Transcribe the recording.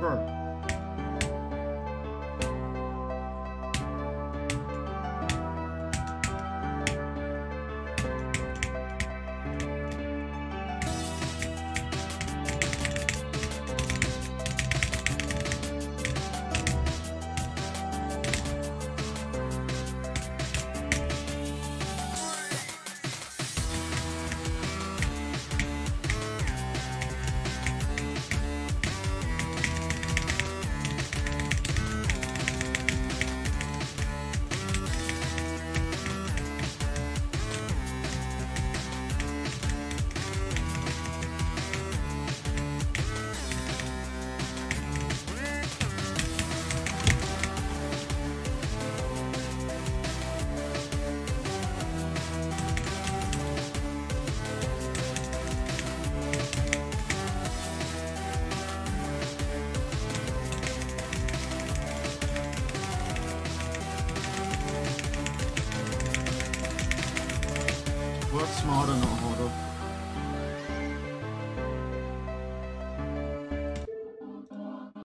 Sure. Work smarter, not harder.